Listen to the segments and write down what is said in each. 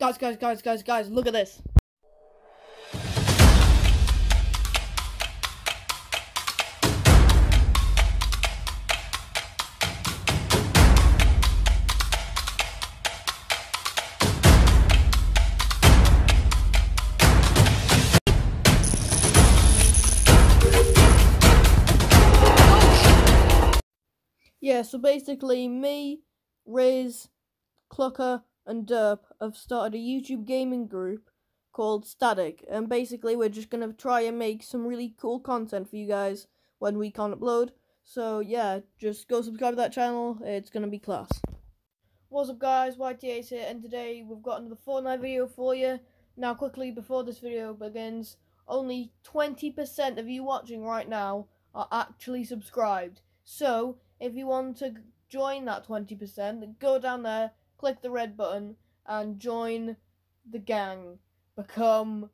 Guys, guys, guys, guys, guys, look at this. Yeah, so basically, me, Rizz, Clucker, and Derp have started a YouTube gaming group called Static, and basically, we're just gonna try and make some really cool content for you guys when we can't upload. So, yeah, just go subscribe to that channel, it's gonna be class. What's up, guys? YTAce here, and today we've got another Fortnite video for you. Now, quickly, before this video begins, only 20% of you watching right now are actually subscribed. So, if you want to join that 20%, go down there, click the red button, and join the gang. Become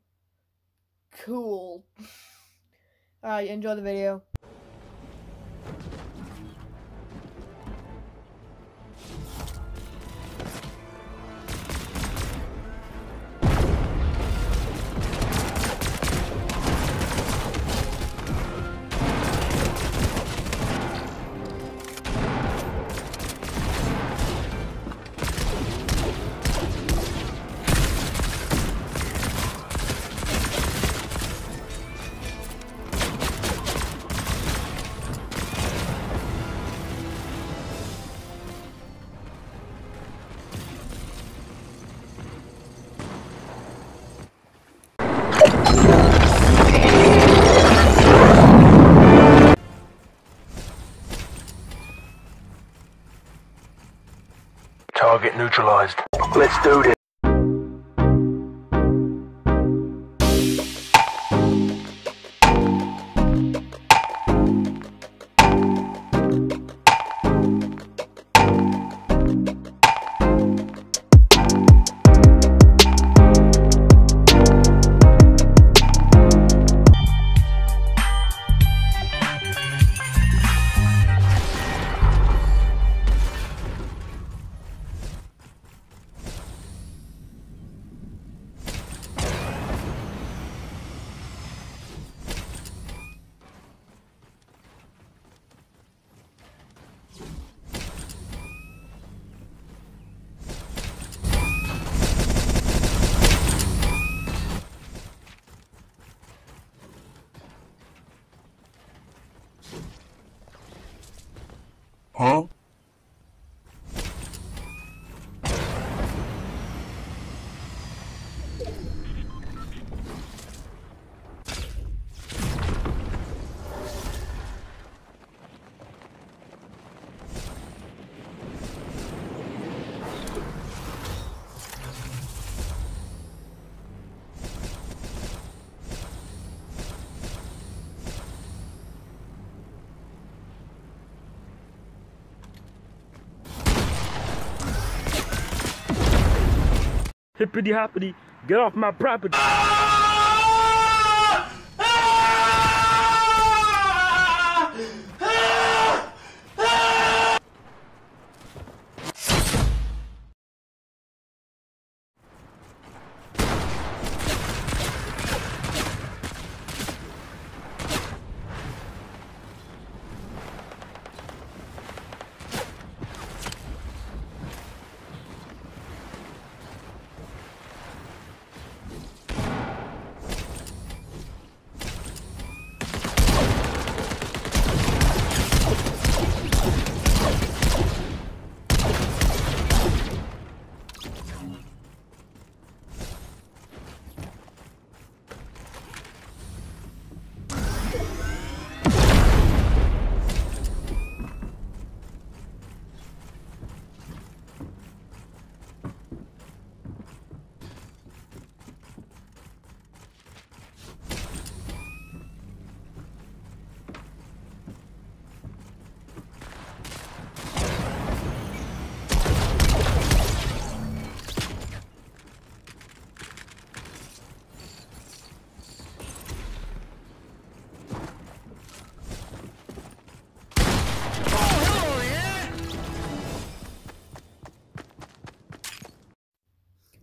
cool. Alright, enjoy the video. Target neutralized. Let's do this. Huh? Hippity hoppity, get off my property.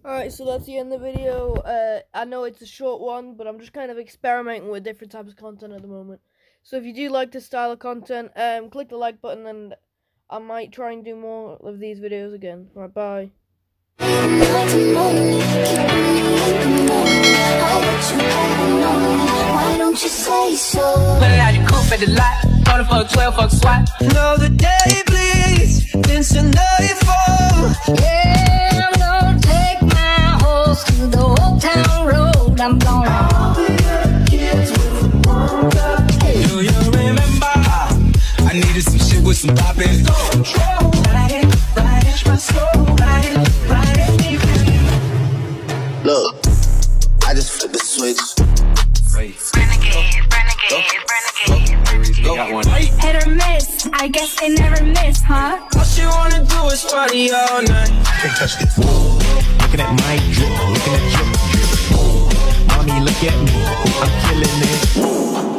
Alright, so that's the end of the video. Uh, I know it's a short one, but I'm just kind of experimenting with different types of content at the moment. So if you do like this style of content, um, click the like button and I might try and do more of these videos again. Alright, bye. Why don't you say so? Put out your coupe at the lot. Going for a 12 fuck swat. Another day bleeds into nightfall. Yeah, road. I'm gonna. Do you remember? I needed some shit with some pop in it. Ride it, ride it, my soul, ride it, ride it. Look, I just flipped the switch. Renegade, renegade, renegade. Hit or miss, I guess they never miss, huh? All she wanna do is party all night. Can't touch this. Looking at my drip, looking at your drip me, look at me, I'm killing it.